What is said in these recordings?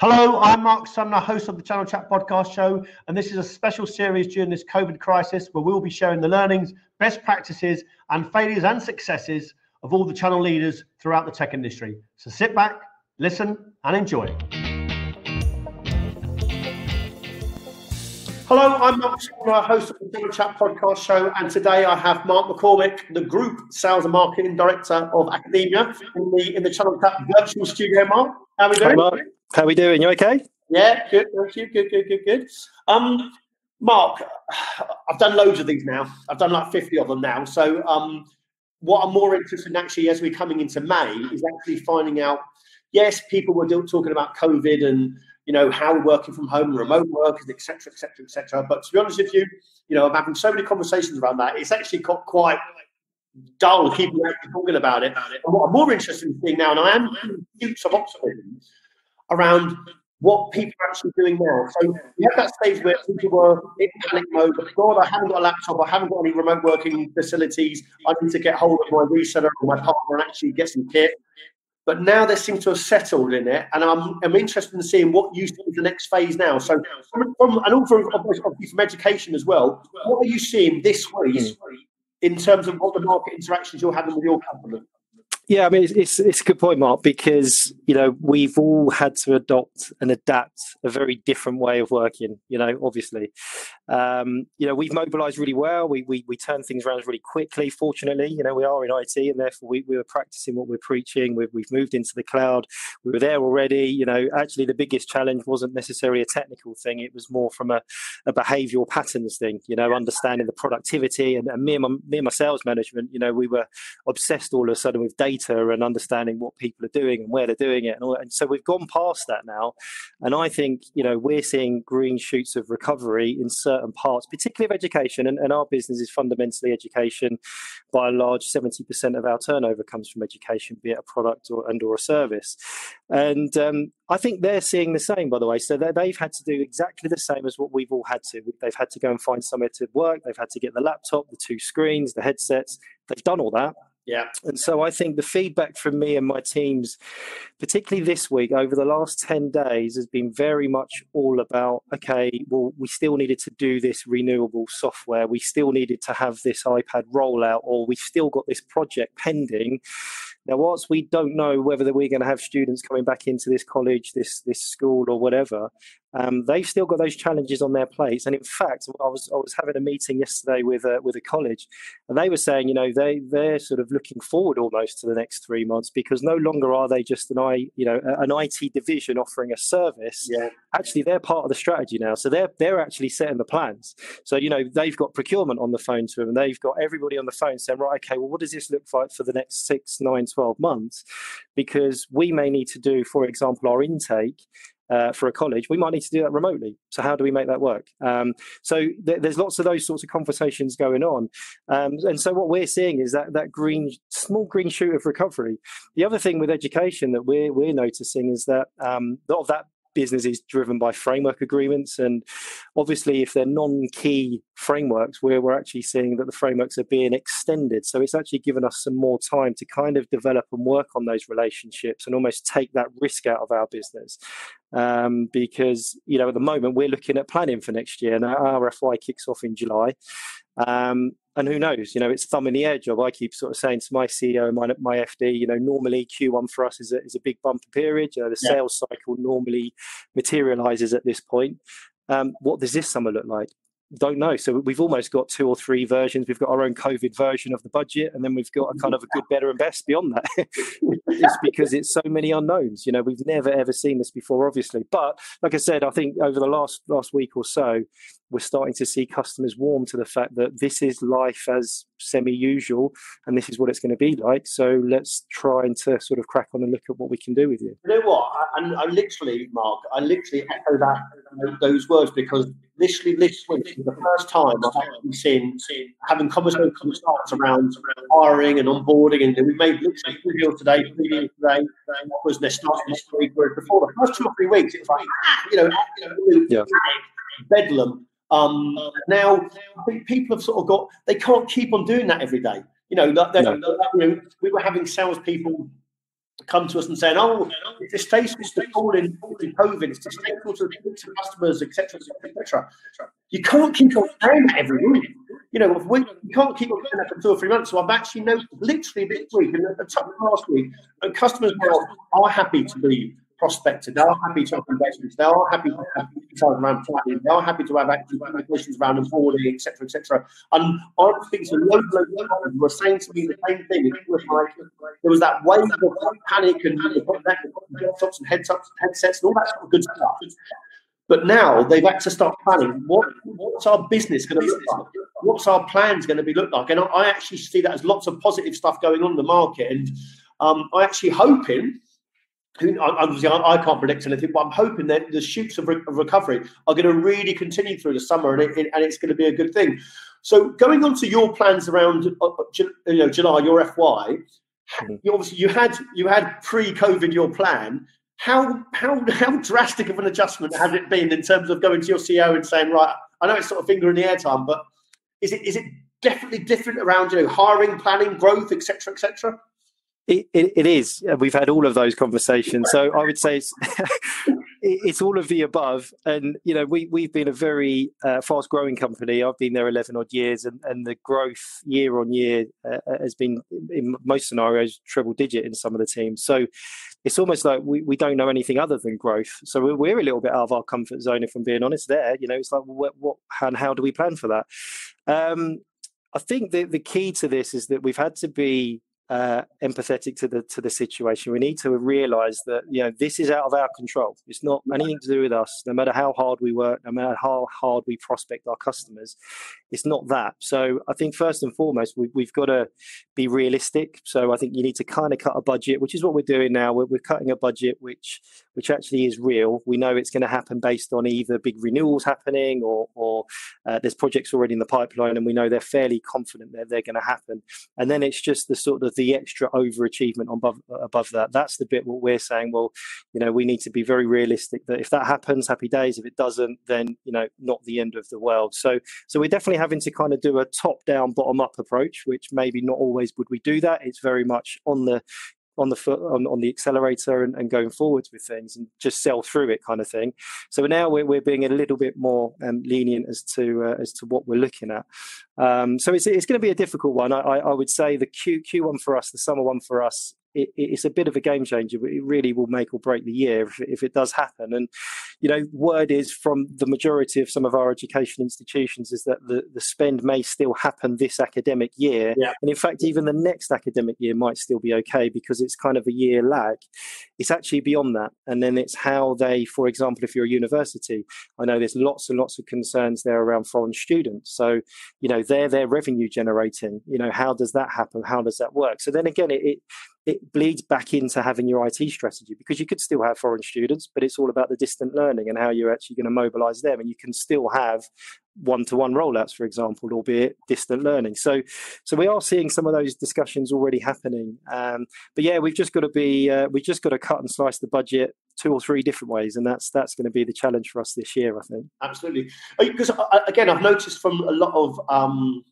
Hello, I'm Marc Sumner, host of the Channel Chat podcast show, and this is a special series during this COVID crisis where we'll be sharing the learnings, best practices, and failures and successes of all the channel leaders throughout the tech industry. So sit back, listen, and enjoy. Hello, I'm Marc Sumner, host of the Channel Chat podcast show, and today I have Mark McCormack, the Group Sales and Marketing Director of Academia, in the in the Channel Chat virtual studio. Mark, how are we doing? How are we doing? You okay? Yeah, good. Thank you. Good, good, good, good. Um, Mark, I've done loads of these now. I've done like 50 of them now. So, um, what I'm more interested in actually as we're coming into May is actually finding out. Yes, people were talking about COVID and you know how we're working from home, remote workers, etc., etc., etc. But to be honest with you, you know I'm having so many conversations around that. It's actually got quite dull keeping talking about it. And what I'm more interested in seeing now, and I am huge of optimism around what people are actually doing now. So we had that stage where people were in panic mode. God, I haven't got a laptop. I haven't got any remote working facilities. I need to get hold of my reseller or my partner and actually get some kit. But now they seem to have settled in it, and I'm, I'm interested in seeing what you see is the next phase now. So, from, from and also obviously from education as well, what are you seeing this week hmm. in terms of what the market interactions you're having with your customers? Yeah, I mean, it's, it's a good point, Mark, because, you know, we've all had to adopt and adapt a very different way of working, you know, obviously. Um, you know, we've mobilized really well. We, we, we turn things around really quickly, fortunately. You know, we are in IT and therefore we, we were practicing what we're preaching. We've, we've moved into the cloud. We were there already. You know, actually, the biggest challenge wasn't necessarily a technical thing, it was more from a, a behavioral patterns thing, you know, understanding the productivity. And, and me, and my, me and my sales management, you know, we were obsessed all of a sudden with data data and understanding what people are doing and where they're doing it and all and so we've gone past that now and i think you know we're seeing green shoots of recovery in certain parts particularly of education and, and our business is fundamentally education by a large 70% of our turnover comes from education be it a product or and or a service and um, I think they're seeing the same, by the way. So they've had to do exactly the same as what we've all had to. They've had to go and find somewhere to work. They've had to get the laptop, the two screens, the headsets. They've done all that. Yeah. And so I think the feedback from me and my teams, particularly this week, over the last 10 days, has been very much all about okay, well, we still needed to do this renewable software. We still needed to have this iPad rollout, or we've still got this project pending. Now, whilst we don't know whether we're going to have students coming back into this college, this this school, or whatever, um, they've still got those challenges on their plates. And in fact, I was I was having a meeting yesterday with a, with a college, and they were saying, you know, they they're sort of looking forward almost to the next three months because no longer are they just an I you know an IT division offering a service. Yeah. Actually, they're part of the strategy now, so they're they're actually setting the plans. So you know, they've got procurement on the phone to them, and they've got everybody on the phone saying, right, okay, well, what does this look like for the next six, nine, 12 months because we may need to do, for example, our intake uh, for a college, we might need to do that remotely. So how do we make that work? Um, so th- there's lots of those sorts of conversations going on, um, and so what we're seeing is that that green, small green shoot of recovery. The other thing with education that we're we're noticing is that um, a lot of that business is driven by framework agreements. And obviously, if they're non key frameworks, we're, we're actually seeing that the frameworks are being extended. So it's actually given us some more time to kind of develop and work on those relationships and almost take that risk out of our business. Um, because, you know, at the moment, we're looking at planning for next year. Now, our FY kicks off in July. Um, and who knows? You know, it's thumb in the air job. I keep sort of saying to my CEO and my, my FD, you know, normally Q1 for us is a, is a big bumper period. You know, the yeah. sales cycle normally materializes at this point. Um, what does this summer look like? don't know. So we've almost got two or three versions. We've got our own COVID version of the budget, and then we've got a kind of a good, better, and best beyond that. it's because it's so many unknowns. You know, we've never ever seen this before, obviously. But like I said, I think over the last last week or so, we're starting to see customers warm to the fact that this is life as semi-usual, and this is what it's going to be like. So let's try and to sort of crack on and look at what we can do with you. You know what? I, I literally, Mark, I literally echo that those words because literally, literally, the first time I've actually seen, seen having conversations with starts around hiring and onboarding, and we've made literally three deals today, three deals today. What was their start this week? Whereas before the first two or three weeks, it was like, ah, you know, you know yeah. bedlam. Um, now, I think people have sort of got, they can't keep on doing that every day. You know, that, no. you know we were having salespeople come to us and saying, "Oh, it's distasteful to call in COVID. It's distasteful to to customers, etc., etc." You can't keep on saying that every week. You know, we, you can't keep on saying that for two or three months. So I've actually noticed literally this week and the top last week, and customers now are happy to be prospected. They are happy to have investments. They are happy to have details around planning. They are happy to have questions around onboarding, etc., etc. And I think so. Loads, of were saying to me the same thing. It was like there was that wave of panic and laptops and headsets, headsets and all that sort of good stuff. But now they've had to start planning. What, what's our business going to look like? What's our plans going to be look like? And I, I actually see that as lots of positive stuff going on in the market. And um, I actually hoping obviously I, can't predict anything, but I'm hoping that the shoots of, re- of recovery are going to really continue through the summer, and, it, and it's going to be a good thing. So going on to your plans around uh, uh you know July, your FY, mm-hmm. you obviously you had you had pre-COVID your plan. How how how drastic of an adjustment has it been in terms of going to your CEO and saying, right, I know it's sort of finger in the air time, but is it is it definitely different around you know hiring, planning, growth, etc., etc. It, it, is. We've had all of those conversations. So I would say it's, it's all of the above. And, you know, we, we've been a very uh, fast growing company. I've been there 11 odd years, and, and the growth year on year uh, has been, in most scenarios, triple digit in some of the teams. So it's almost like we, we don't know anything other than growth. So we're, we're a little bit out of our comfort zone, if I'm being honest, there. You know, it's like, what, what and how do we plan for that? Um, I think the, the key to this is that we've had to be uh, empathetic to the to the situation. We need to realise that you know this is out of our control. It's not anything to do with us. No matter how hard we work, no matter how hard we prospect our customers, it's not that. So I think first and foremost, we, we've got to be realistic. So I think you need to kind of cut a budget, which is what we're doing now. We're, we're cutting a budget which which actually is real. We know it's going to happen based on either big renewals happening or or uh, there's projects already in the pipeline, and we know they're fairly confident that they're going to happen. And then it's just the sort of the extra overachievement above above that. That's the bit what we're saying. Well, you know, we need to be very realistic that if that happens, happy days. If it doesn't, then you know, not the end of the world. So so we're definitely having to kind of do a top down, bottom up approach, which maybe not always would we do that. It's very much on the on the foot on, on the accelerator and, and, going forwards with things and just sell through it kind of thing. So now we're, we're being a little bit more um, lenient as to uh, as to what we're looking at. Um, so it's, it's going to be a difficult one. I, I, would say the q q1 for us the summer one for us it, it's a bit of a game changer. It really will make or break the year if, if, it does happen. And you know, word is from the majority of some of our education institutions is that the, the spend may still happen this academic year, yeah. and in fact, even the next academic year might still be okay because it's kind of a year lag. It's actually beyond that, and then it's how they, for example, if you're a university, I know there's lots and lots of concerns there around foreign students. So you know, they're they're revenue generating. You know, how does that happen? How does that work? So then again, it, it it bleeds back into having your IT strategy because you could still have foreign students, but it's all about the distant learning and how you're actually going to mobilize them. And you can still have one-to-one rollouts, for example, albeit distant learning. So, so we are seeing some of those discussions already happening. Um, but yeah, we've just got to be, uh, we've just got to cut and slice the budget two or three different ways, and that's that's going to be the challenge for us this year, I think. Absolutely, because uh, again, I've noticed from a lot of um,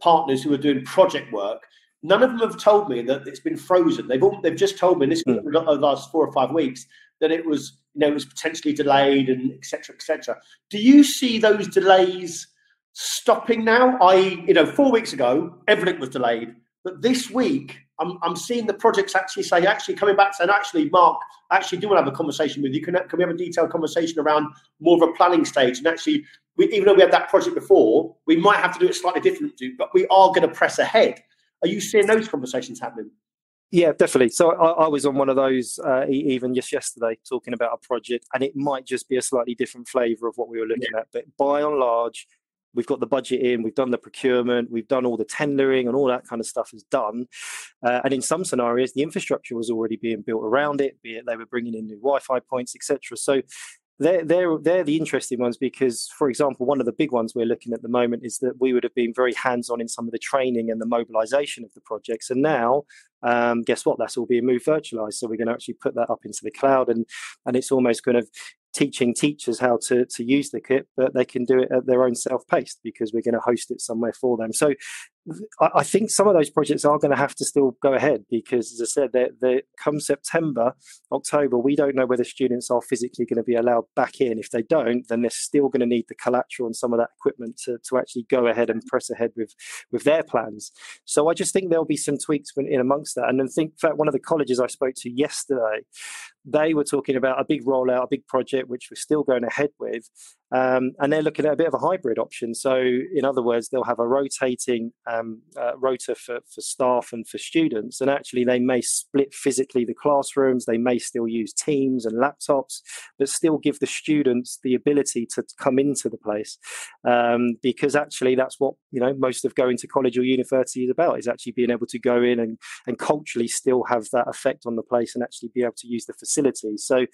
partners who are doing project work None of them have told me that it's been frozen. They've all, they've just told me this mm. the last four or five weeks that it was you know it was potentially delayed and etc etc. Do you see those delays stopping now? I you know four weeks ago everything was delayed, but this week I'm, I'm seeing the projects actually say actually coming back saying actually Mark actually do want to have a conversation with you. Can, can we have a detailed conversation around more of a planning stage and actually we, even though we had that project before, we might have to do it slightly differently, but we are going to press ahead. Are you seeing those conversations happening? Yeah, definitely. So I, I was on one of those uh, even just yesterday, talking about a project, and it might just be a slightly different flavour of what we were looking yeah. at. But by and large, we've got the budget in, we've done the procurement, we've done all the tendering, and all that kind of stuff is done. Uh, and in some scenarios, the infrastructure was already being built around it, be it they were bringing in new Wi-Fi points, etc. So they're, they're, they're the interesting ones because, for example, one of the big ones we're looking at the moment is that we would have been very hands on in some of the training and the mobilization of the projects. And now, um, guess what? That's all being moved virtualized. So we're going to actually put that up into the cloud and, and it's almost kind of teaching teachers how to, to use the kit, but they can do it at their own self paced because we're going to host it somewhere for them. So I think some of those projects are going to have to still go ahead because, as I said, they're, they're, come September, October, we don't know whether students are physically going to be allowed back in. If they don't, then they're still going to need the collateral and some of that equipment to, to actually go ahead and press ahead with with their plans. So I just think there'll be some tweaks in amongst that. And I think, in fact, one of the colleges I spoke to yesterday, they were talking about a big rollout, a big project, which we're still going ahead with. Um, and they're looking at a bit of a hybrid option. So, in other words, they'll have a rotating um, uh, rota for, for staff and for students. And actually, they may split physically the classrooms, they may still use Teams and laptops, but still give the students the ability to come into the place. Um, because actually, that's what you know most of going to college or university is about is actually being able to go in and, and culturally still have that effect on the place and actually be able to use the facilities. So,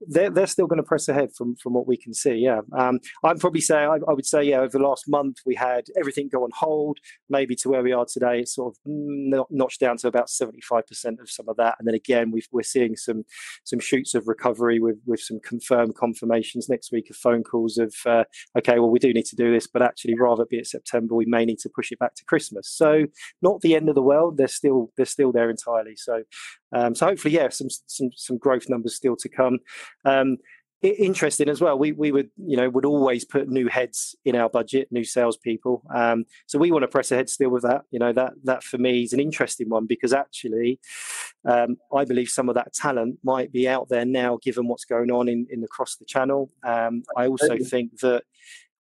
they're, they're still going to press ahead from, from what we can see. Yeah. Um, I'd probably say I, I, would say yeah. Over the last month, we had everything go on hold. Maybe to where we are today, it's sort of notched down to about seventy five percent of some of that. And then again, we are seeing some some shoots of recovery with with some confirmed confirmations next week of phone calls of uh, okay, well we do need to do this, but actually rather be it September, we may need to push it back to Christmas. So not the end of the world. They're still they're still there entirely. So um, so hopefully, yeah, some some some growth numbers still to come. Um, interesting as well. We we would you know would always put new heads in our budget, new salespeople. Um, so we want to press ahead still with that. You know that that for me is an interesting one because actually, um, I believe some of that talent might be out there now, given what's going on in in across the channel. Um, I also think that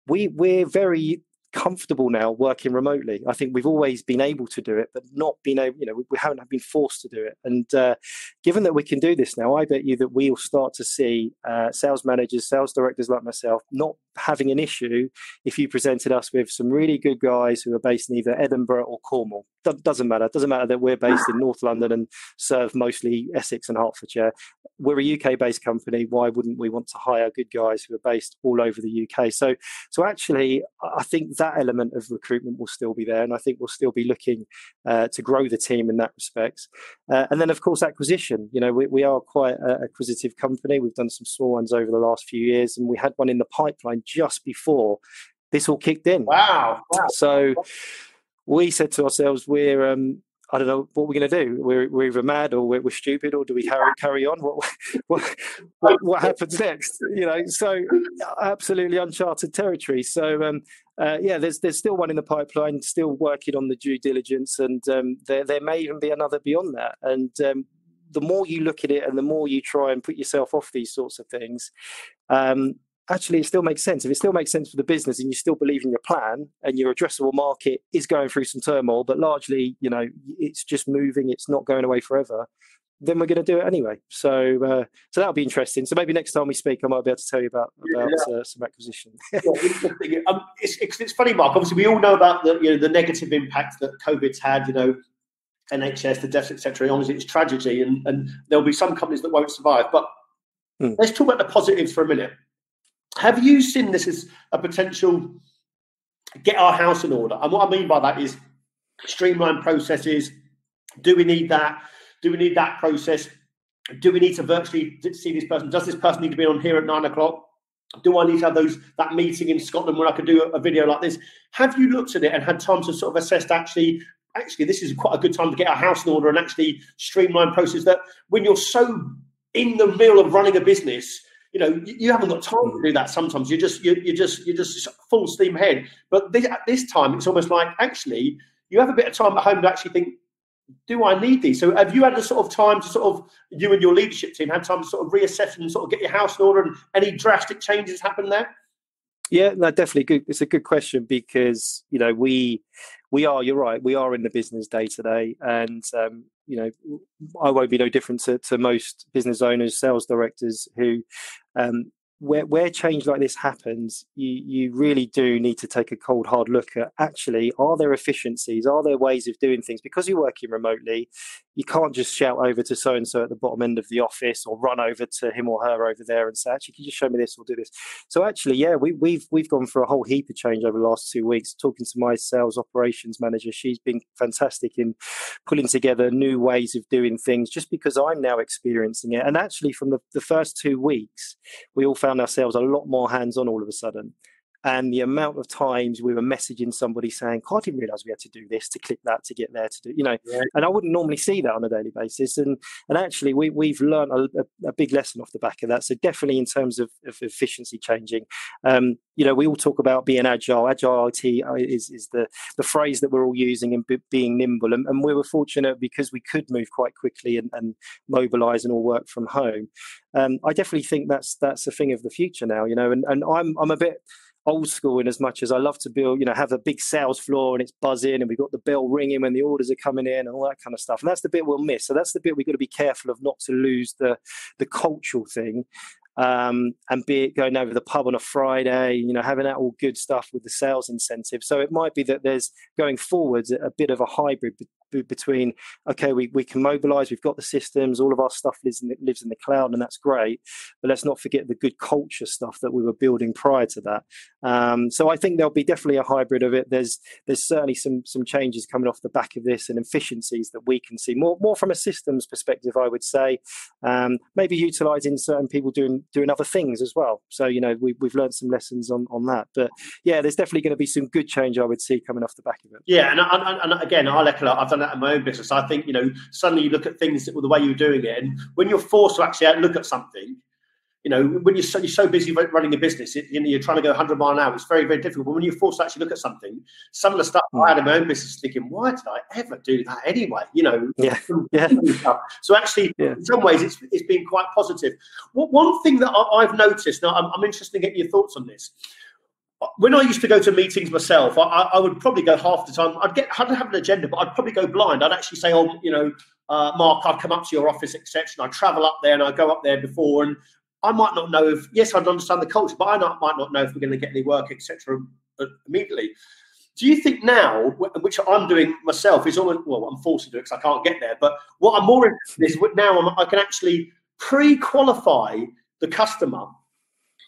we we're very comfortable now working remotely. I think we've always been able to do it, but not been able, you know, we, haven't been forced to do it. And uh, given that we can do this now, I bet you that we'll start to see uh, sales managers, sales directors like myself not having an issue if you presented us with some really good guys who are based in either Edinburgh or Cornwall. Do- doesn't matter. It doesn't matter that we're based in North London and serve mostly Essex and Hertfordshire. We're a UK based company. Why wouldn't we want to hire good guys who are based all over the UK? So, so actually, I think that element of recruitment will still be there, and I think we'll still be looking uh, to grow the team in that respect. Uh, and then, of course, acquisition. You know, we, we are quite an acquisitive company. We've done some small ones over the last few years, and we had one in the pipeline just before this all kicked in. Wow! wow. So we said to ourselves, we're um, I don't know what we're going to do. We're, we're either mad or we're, we're, stupid, or do we carry carry on? What, what what, what happens next? You know, so absolutely uncharted territory. So um, uh, yeah, there's there's still one in the pipeline, still working on the due diligence, and um, there there may even be another beyond that. And um, the more you look at it, and the more you try and put yourself off these sorts of things, um, actually it still makes sense. If it still makes sense for the business and you still believe in your plan and your addressable market is going through some turmoil, but largely, you know, it's just moving, it's not going away forever, then we're going to do it anyway. So, uh, so that'll be interesting. So maybe next time we speak, I might be able to tell you about about yeah. uh, some acquisition. yeah, um, it's, it's, it's, funny, Mark. Obviously, we all know about the you know the negative impact that COVID's had. You know, NHS, the deaths, etc. Obviously, it's tragedy, and and there'll be some companies that won't survive. But hmm. let's talk about the positives for a minute. Have you seen this as a potential get our house in order? And what I mean by that is streamline processes. Do we need that? Do we need that process? Do we need to virtually see this person? Does this person need to be on here at nine o'clock? Do I need to have those that meeting in Scotland where I could do a, video like this? Have you looked at it and had time to sort of assess actually actually this is quite a good time to get our house in order and actually streamline process that when you're so in the middle of running a business you know you, haven't got time to do that sometimes you're just you, you just you're just full steam ahead but this, at this time it's almost like actually you have a bit of time at home to actually think do I need these? So have you had the sort of time to sort of you and your leadership team had time to sort of reassess and sort of get your house in order and any drastic changes happen there? Yeah, no, definitely good. It's a good question because you know we we are. You're right. We are in the business day to day, and um, you know I won't be no different to, to most business owners, sales directors who um, where where change like this happens, you you really do need to take a cold hard look at actually are there efficiencies, are there ways of doing things because you're working remotely. You can't just shout over to so and so at the bottom end of the office or run over to him or her over there and say, actually, can you just show me this or do this? So actually, yeah, we, we've we've gone for a whole heap of change over the last two weeks. Talking to my sales operations manager, she's been fantastic in pulling together new ways of doing things. Just because I'm now experiencing it, and actually from the, the first two weeks, we all found found ourselves a lot more hands on all of a sudden. And the amount of times we were messaging somebody saying, "I didn't realize we had to do this to click that to get there to do," you know, yeah. and I wouldn't normally see that on a daily basis. And and actually, we we've learned a, a, big lesson off the back of that. So definitely in terms of, of efficiency changing, um, you know, we all talk about being agile. Agile IT is is the the phrase that we're all using and being nimble. And, and, we were fortunate because we could move quite quickly and, and mobilize and all work from home. Um, I definitely think that's that's a thing of the future now. You know, and and I'm I'm a bit old school in as much as I love to build, you know, have a big sales floor and it's buzzing and we've got the bell ringing when the orders are coming in and all that kind of stuff. And that's the bit we'll miss. So that's the bit we've got to be careful of not to lose the the cultural thing. Um, and be it going over the pub on a Friday, you know, having that all good stuff with the sales incentive. So it might be that there's going forwards a bit of a hybrid between okay we, we can mobilize we've got the systems all of our stuff lives in, the, lives in the cloud and that's great but let's not forget the good culture stuff that we were building prior to that. Um, so i think there'll be definitely a hybrid of it. There's there's certainly some some changes coming off the back of this and efficiencies that we can see. More more from a systems perspective i would say um, maybe utilizing certain people doing doing other things as well. So you know we, we've learned some lessons on on that but yeah there's definitely going to be some good change i would see coming off the back of it. Yeah and, and, and again i'll echo i've done done that in my own business. I think, you know, suddenly you look at things that, the way you're doing it. And when you're forced to actually look at something, you know, when you're so, you're so busy running a business, it, you know, you're trying to go 100 mile an hour. It's very, very difficult. But when you're forced to actually look at something, some of the stuff hmm. I had in my own business, thinking, why did I ever do that anyway? You know, yeah, yeah. So actually, yeah. in some ways, it's it's been quite positive. one thing that I, have noticed now, I'm, I'm interested in getting your thoughts on this when I used to go to meetings myself, I, I, would probably go half the time. I'd get, I'd have an agenda, but I'd probably go blind. I'd actually say, "Oh, you know, uh, Mark, I'd come up to your office, etc." And I'd travel up there, and I'd go up there before, and I might not know if yes, I'd understand the culture, but I not, might not know if we're going to get any work, etc. Uh, immediately. Do you think now, which I'm doing myself, is almost well, I'm forced to do it because I can't get there. But what I'm more interested in is now I can actually pre-qualify the customer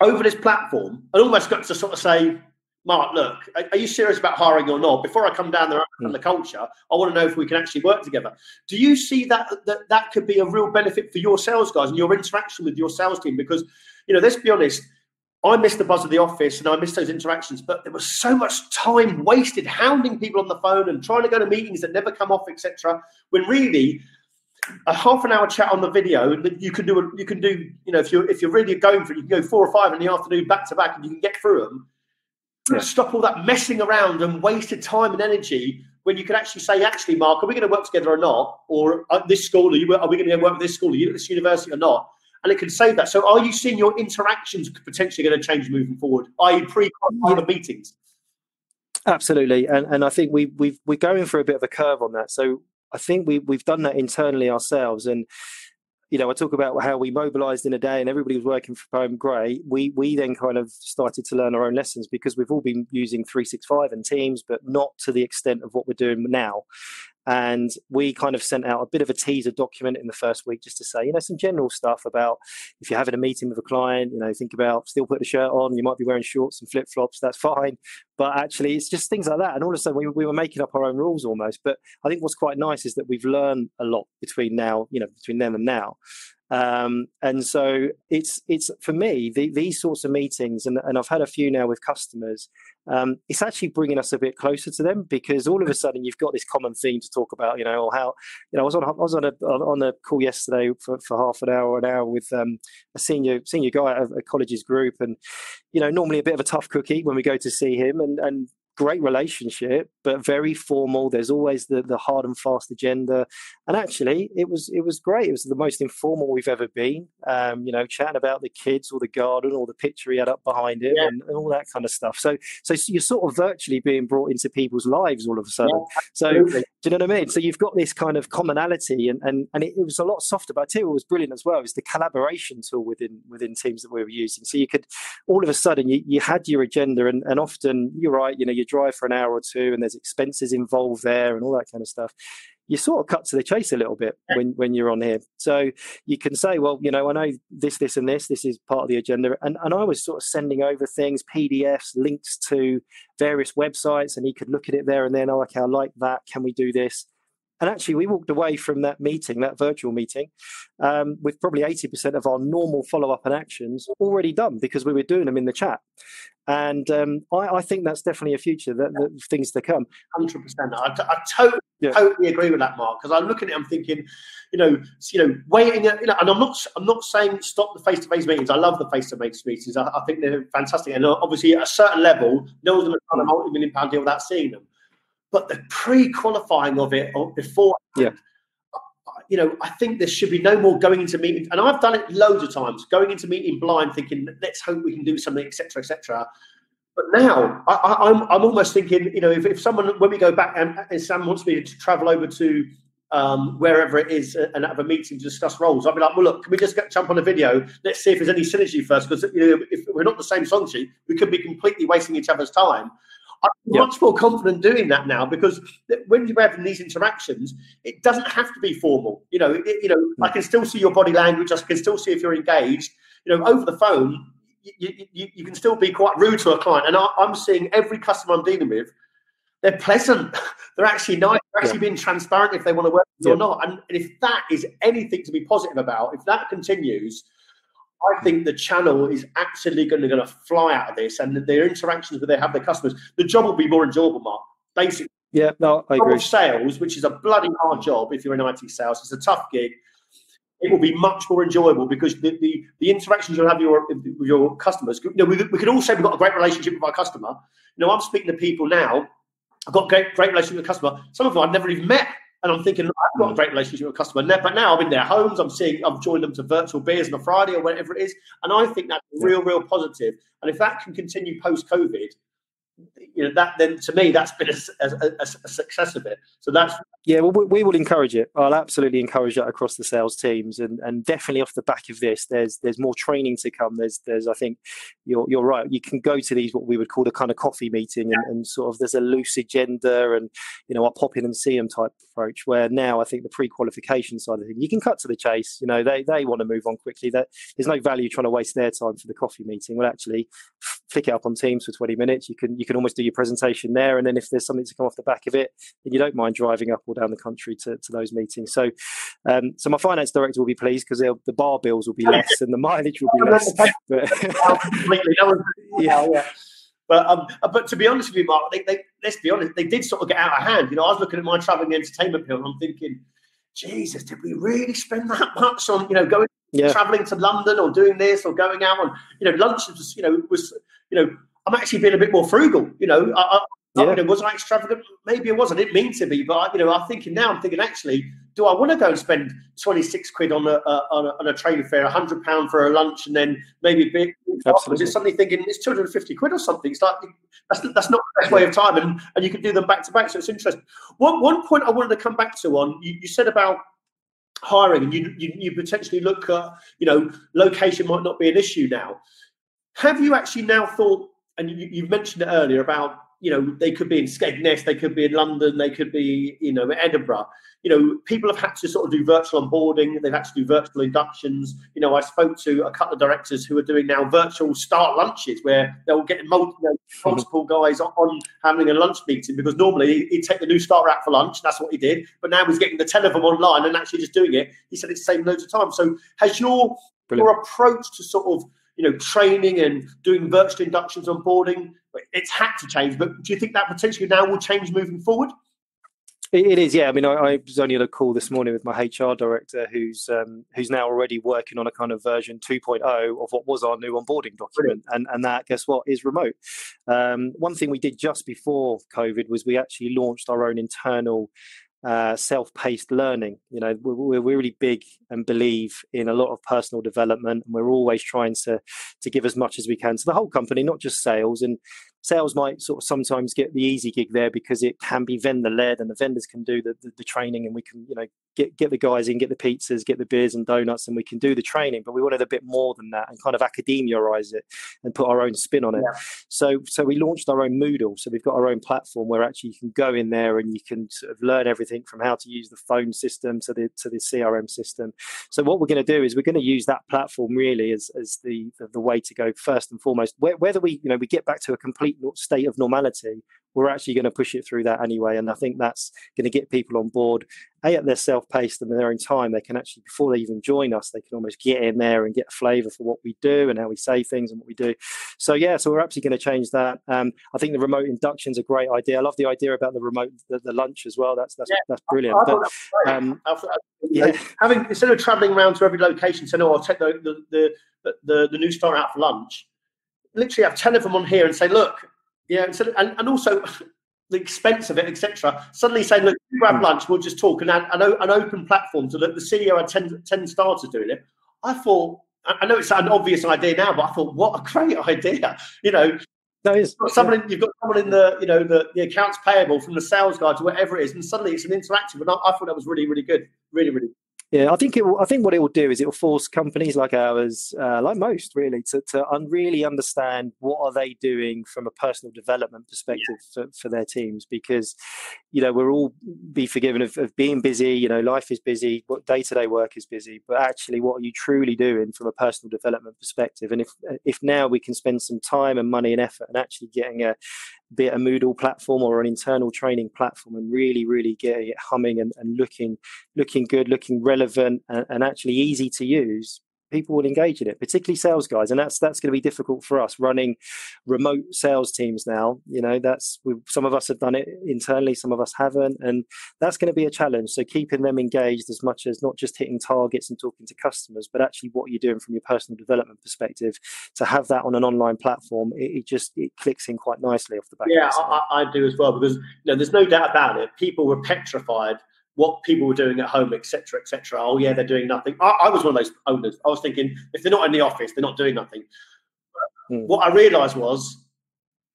over this platform and almost got to sort of say, Mark, look, are you serious about hiring or not? Before I come down there and mm. the culture, I want to know if we can actually work together. Do you see that, that that could be a real benefit for your sales guys and your interaction with your sales team? Because, you know, let's be honest, I missed the buzz of the office and I missed those interactions, but there was so much time wasted hounding people on the phone and trying to go to meetings that never come off, etc. When really a half an hour chat on the video that you can do you can do you know if you're if you're really going for it you can go four or five in the afternoon back to back and you can get through them yeah. stop all that messing around and wasted time and energy when you can actually say actually mark are we going to work together or not? Or at uh, this school are, you, are we going to work with this school? Are you at this university or not? And it can save that. So are you seeing your interactions potentially going to change moving forward i.e pre the meetings? Absolutely, and and I think we we we're going for a bit of a curve on that. So I think we we've done that internally ourselves, and you know, I talk about how we mobilized in a day and everybody was working from home. Great. We we then kind of started to learn our own lessons because we've all been using 365 and Teams, but not to the extent of what we're doing now. And we kind of sent out a bit of a teaser document in the first week just to say, you know, some general stuff about if you're having a meeting with a client, you know, think about still put the shirt on, you might be wearing shorts and flip flops, that's fine. But actually, it's just things like that. And all of a sudden, we, we were making up our own rules almost. But I think what's quite nice is that we've learned a lot between now, you know, between then and now. Um, and so it's it's for me the, these sorts of meetings, and, and I've had a few now with customers. Um, it's actually bringing us a bit closer to them because all of a sudden you've got this common theme to talk about. You know, or how you know I was on I was on a on a call yesterday for, for half an hour, an hour with um, a senior senior guy at a college's group, and you know normally a bit of a tough cookie when we go to see him, and and great relationship, but very formal. There's always the the hard and fast agenda, and actually, it was it was great. It was the most informal we've ever been. Um, you know, chatting about the kids or the garden or the picture he had up behind him, yeah. and, and, all that kind of stuff. So, so you're sort of virtually being brought into people's lives all of a sudden. Yeah, so, do you know what I mean? So you've got this kind of commonality, and and and it, it was a lot softer. But I tell you, what was brilliant as well is the collaboration tool within within teams that we were using. So you could all of a sudden you, you had your agenda, and, and often you're right. You know, you drive for an hour or two and there's expenses involved there and all that kind of stuff you sort of cut to the chase a little bit when, when you're on here. So you can say, well, you know, I know this, this, and this. This is part of the agenda. And, and I was sort of sending over things, PDFs, links to various websites, and he could look at it there and then, oh, okay, I like that. Can we do this? And actually, we walked away from that meeting, that virtual meeting, um, with probably 80% of our normal follow up and actions already done because we were doing them in the chat. And um, I, I, think that's definitely a future, that, that things to come. 100%. I, I totally, yeah. totally agree with that, Mark, because I'm looking at it, I'm thinking, you know, you know, waiting, you know, and I'm not, I'm not saying stop the face-to-face meetings. I love the face-to-face meetings. I, I think they're fantastic. And obviously at a certain level, no one's going to sign a multi-million pound deal without seeing them. But the pre-qualifying of it before, yeah you know, I think there should be no more going into meetings, and I've done it loads of times, going into meeting blind, thinking, let's hope we can do something, etc., etc. But now I, am I'm, I'm almost thinking, you know, if, if someone when we go back and, and Sam wants me to travel over to um, wherever it is uh, and have a meeting to discuss roles, I'd be like, well, look, can we just get, jump on a video? Let's see if there's any synergy first, because you know, if we're not the same song sheet, we could be completely wasting each other's time. I'm yeah. much more confident doing that now because when you're having these interactions, it doesn't have to be formal. You know, it, you know, mm. I can still see your body language. I can still see if you're engaged. You know, over the phone, you, you, you can still be quite rude to a client. And I, am seeing every customer I'm dealing with, they're pleasant. they're actually nice. They're actually yeah. being transparent if they want to work yeah. or not. And, and if that is anything to be positive about, if that continues, I think the channel is actually going to, going to fly out of this, and their interactions with they have their customers, the job will be more enjoyable. Mark, basically. Yeah, no, I agree. Sales, which is a bloody hard job if you're in IT sales, it's a tough gig. It will be much more enjoyable because the, the, the interactions you'll have your, with your customers. You know, we, we could all say we've got a great relationship with our customer. You know, I'm speaking to people now. I've got a great, great relationship with the customer. Some of them I've never even met. And I'm thinking, I've got a great relationship with a customer, but now I'm in their homes. I'm seeing, I've joined them to virtual beers on a Friday or whatever it is. And I think that's real, real positive. And if that can continue post COVID, you know that then to me that's been a, a, a, success of it. So that's yeah well we, we, will encourage it. I'll absolutely encourage that across the sales teams and and definitely off the back of this there's there's more training to come. There's there's i think you're you're right. You can go to these what we would call a kind of coffee meeting and, and sort of there's a loose agenda and you know i'll pop in and see them type approach where now i think the pre-qualification side of things you can cut to the chase. You know they they want to move on quickly. That there's no value trying to waste their time for the coffee meeting. Well actually flick it up on teams for 20 minutes. You can you can almost do your presentation there. And then if there's something to come off the back of it, then you don't mind driving up or down the country to, to those meetings. So, um, so my finance director will be pleased because the bar bills will be less and the mileage will be less. But, yeah, yeah. But um, but to be honest with you, Mark, they, they, let's be honest, they did sort of get out of hand. You know, I was looking at my traveling entertainment bill and I'm thinking, Jesus, did we really spend that much on you know going yeah. traveling to London or doing this or going out on you know lunch was you know was you know I'm actually being a bit more frugal. You know, I, I, yeah. I, know, was I extravagant? Maybe it was. I didn't mean to be, but you know, I'm thinking now. I'm thinking actually, do I want to go and spend 26 quid on a, uh, on a, on a train fare, 100 pound for a lunch, and then maybe a bit? Absolutely. Is suddenly thinking it's 250 quid or something? It's like that's that's not the best way of time, and and you can do them back to back. So it's interesting. One one point I wanted to come back to on you, you said about hiring, and you, you you potentially look at you know location might not be an issue now. Have you actually now thought and you, you've mentioned it earlier about you know they could be in Skegness, they could be in London, they could be you know Edinburgh. You know, people have had to sort of do virtual onboarding. They've had to do virtual inductions. You know, I spoke to a couple of directors who are doing now virtual start lunches where they'll get multiple, you know, multiple guys on having a lunch meeting because normally he'd take the new starter out for lunch. That's what he did. But now he's getting the ten of them online and actually just doing it. He said it's same loads of time. So has your Brilliant. your approach to sort of you know, training and doing virtual inductions on boarding. It's had to change, but do you think that potentially now will change moving forward? It is, yeah. I mean, I, I, was only on a call this morning with my HR director, who's um, who's now already working on a kind of version 2.0 of what was our new onboarding document, and and that guess what is remote. Um, one thing we did just before COVID was we actually launched our own internal uh, self-paced learning. You know, we're, we're, really big and believe in a lot of personal development, and we're always trying to to give as much as we can to the whole company, not just sales. And sales might sort of sometimes get the easy gig there because it can be vendor led, and the vendors can do the, the, the training, and we can you know get get the guys in, get the pizzas, get the beers and donuts, and we can do the training. But we wanted a bit more than that and kind of academiaize it and put our own spin on it. Yeah. So so we launched our own Moodle. So we've got our own platform where actually you can go in there and you can sort of learn everything from how to use the phone system to the to the CRM system. So what we're going to do is we're going to use that platform really as as the the, the way to go first and foremost. Whether we you know we get back to a complete state of normality we're actually going to push it through that anyway. And I think that's going to get people on board. A, at their self paced and their own time, they can actually, before they even join us, they can almost get in there and get a flavour for what we do and how we say things and what we do. So, yeah, so we're absolutely going to change that. Um, I think the remote induction's a great idea. I love the idea about the remote, the, the lunch as well. That's that's, yeah, that's brilliant. But, um, yeah. having instead of travelling around to every location, saying, "Oh, I'll take the the, the, the, the new star out for lunch," literally have 10 of them on here and say, look, yeah, and, and also the expense of it, etc. Suddenly saying, look, grab hmm. lunch, we'll just talk, and an, an open platform to that The CEO had 10, 10 starters doing it. I thought, I know it's an obvious idea now, but I thought, what a great idea. You know, that is someone. You've got someone in the, you know, the, the accounts payable from the sales guy to whatever it is, and suddenly it's an interactive. And I, I thought that was really, really good. Really, really. Yeah, I think it. Will, I think what it will do is it will force companies like ours, uh, like most, really, to, to un- really understand what are they doing from a personal development perspective yeah. for, for their teams. Because, you know, we're all be forgiven of, of being busy. You know, life is busy, what day to day work is busy. But actually, what are you truly doing from a personal development perspective? And if if now we can spend some time and money and effort and actually getting a be it a Moodle platform or an internal training platform, and really, really getting it humming and, and looking looking good, looking relevant, and, and actually easy to use, people will engage in it, particularly sales guys, and that's that's going to be difficult for us running remote sales teams now. You know, that's some of us have done it internally, some of us haven't, and that's going to be a challenge. So keeping them engaged as much as not just hitting targets and talking to customers, but actually what you're doing from your personal development perspective to have that on an online platform, it, it just it clicks in quite nicely off the back. Yeah, I, I, do as well because you know, there's no doubt about it. People were petrified what people were doing at home, etc., etc. Oh yeah, they're doing nothing. I, I, was one of those owners. I was thinking if they're not in the office, they're not doing nothing. Mm. What I realised was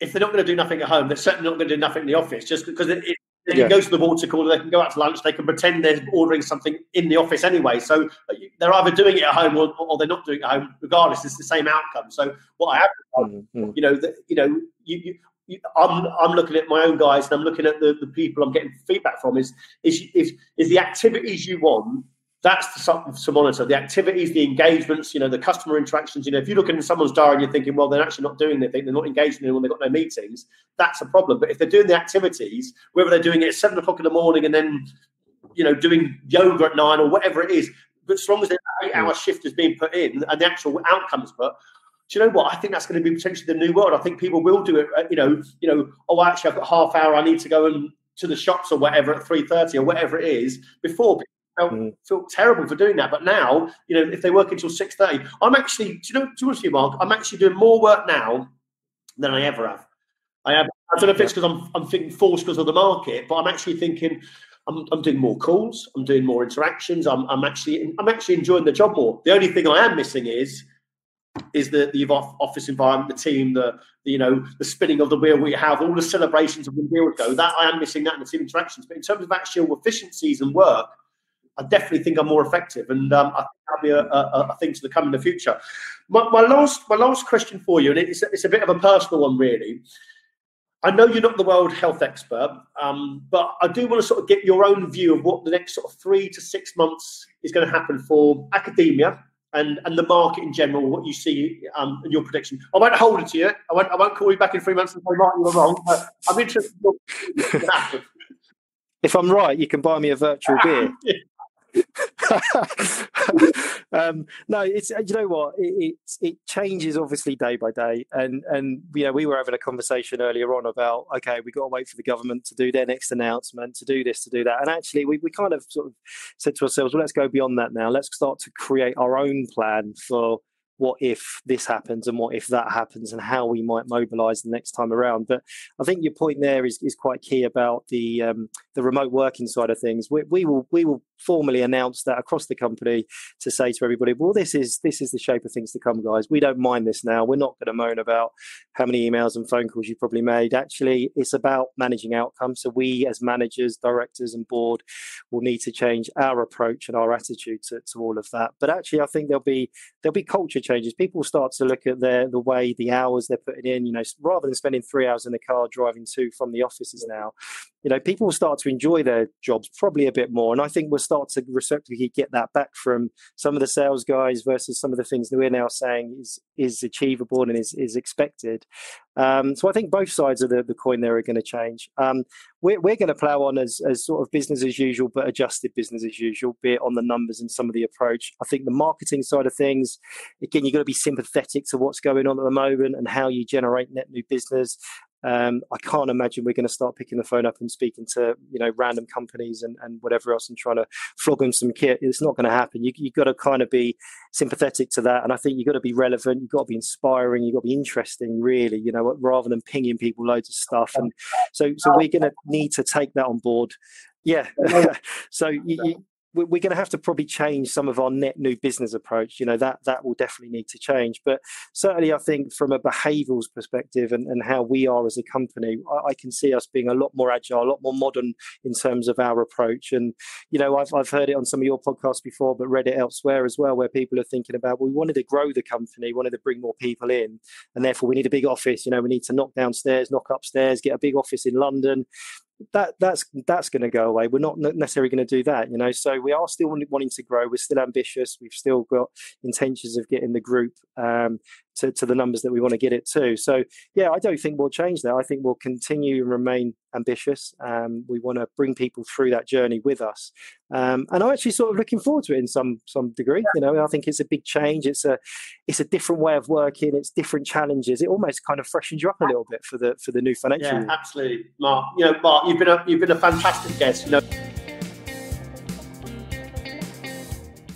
if they're not going to do nothing at home, they're certainly not going to do nothing in the office. Just because it, it, they can go to the water cooler, they can go out to lunch, they can pretend they're ordering something in the office anyway. So they're either doing it at home or, or they're not doing it at home. Regardless, it's the same outcome. So what I have, mm-hmm. you know, the, you know, you, you I'm I'm looking at my own guys and I'm looking at the, the people I'm getting feedback from is is is is the activities you want that's the something to monitor. The activities the engagements you know the customer interactions you know if you look at someone's diary and you're thinking well they're actually not doing anything they're not engaging anyone they've got no meetings that's a problem. But if they're doing the activities whether they're doing it at seven o'clock in the morning and then you know doing yoga at nine or whatever it is but as long as the eight mm. hour shift is being put in and the actual outcome is put do you know what? I think that's going to be potentially the new world. I think people will do it. Uh, you know, you know. Oh, actually, I've got half hour. I need to go and to the shops or whatever at three thirty or whatever it is. Before people felt, mm. felt terrible for doing that, but now, you know, if they work until six thirty, I'm actually. Do you know? To you, Mark, I'm actually doing more work now than I ever have. I have. I don't know if it's because I'm I'm thinking forced because of the market, but I'm actually thinking. I'm, I'm doing more calls. I'm doing more interactions. I'm, I'm actually I'm actually enjoying the job more. The only thing I am missing is is the, the office environment, the team, the, the, you know the spinning of the wheel we have, all the celebrations of when deal would go. That I am missing that in the team interactions. But in terms of actual efficiencies and work, I definitely think I'm more effective, and um, I think that'll be a, a, a, thing to come in the future. My, my, last my last question for you, and it's it's a bit of a personal one, really. I know you're not the world health expert, um, but I do want to sort of get your own view of what the next sort of three to six months is going to happen for academia and and the market in general, what you see um, in your prediction. I won't hold it to you. I won't I won't call you back in three months and say, Mark, you were wrong. But I'm interested. In if I'm right, you can buy me a virtual beer. um, no, it's you know what it, it, it changes obviously day by day, and and you know we were having a conversation earlier on about okay we got to wait for the government to do their next announcement to do this to do that, and actually we we kind of sort of said to ourselves well let's go beyond that now let's start to create our own plan for what if this happens and what if that happens and how we might mobilize the next time around. But I think your point there is, is quite key about the um, the remote working side of things. We, we will we will formally announce that across the company to say to everybody, well, this is this is the shape of things to come, guys. We don't mind this now. We're not going to moan about how many emails and phone calls you probably made. Actually, it's about managing outcomes. So we, as managers, directors, and board, will need to change our approach and our attitude to, to all of that. But actually, I think there'll be there'll be culture changes. People start to look at their the way the hours they're putting in. You know, rather than spending three hours in the car driving to from the offices now, you know, people will start to enjoy their jobs probably a bit more. And I think we're start to reciprocally get that back from some of the sales guys versus some of the things that we're now saying is is achievable and is is expected. Um, so I think both sides of the, the coin there are going to change. Um, we're, we're going to plough on as, as sort of business as usual, but adjusted business as usual, be it on the numbers and some of the approach. I think the marketing side of things, again, you've got to be sympathetic to what's going on at the moment and how you generate net new business. Um, I can't imagine we're going to start picking the phone up and speaking to you know random companies and, and whatever else and trying to flog them some kit. It's not going to happen. You, you've got to kind of be sympathetic to that, and I think you've got to be relevant. You've got to be inspiring. You've got to be interesting, really. You know, rather than pinging people loads of stuff. And so, so we're going to need to take that on board. Yeah. so you, you, we're going to have to probably change some of our net new business approach. You know that that will definitely need to change. But certainly, I think from a behavioural perspective and, and how we are as a company, I, I, can see us being a lot more agile, a lot more modern in terms of our approach. And you know, I've I've heard it on some of your podcasts before, but read it elsewhere as well, where people are thinking about well, we wanted to grow the company, wanted to bring more people in, and therefore we need a big office. You know, we need to knock downstairs, knock upstairs, get a big office in London that that's that's going to go away. We're not necessarily going to do that, you know. So we are still wanting to grow. We're still ambitious. We've still got intentions of getting the group um, to, to the numbers that we want to get it to. So yeah, I don't think we'll change that. I think we'll continue and remain ambitious. Um, we want to bring people through that journey with us, um, and I'm actually sort of looking forward to it in some some degree. You know, I think it's a big change. It's a it's a different way of working. It's different challenges. It almost kind of freshens you up a little bit for the for the new financial yeah, year. Absolutely, Mark. You know, Mark, you've been a you've been a fantastic guest. You know.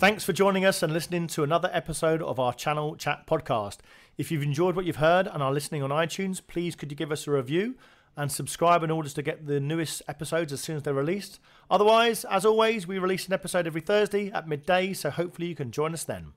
Thanks for joining us and listening to another episode of our Channel Chat podcast. If you've enjoyed what you've heard and are listening on iTunes, please could you give us a review and subscribe in order to get the newest episodes as soon as they're released. Otherwise, as always, we release an episode every Thursday at midday, so hopefully you can join us then.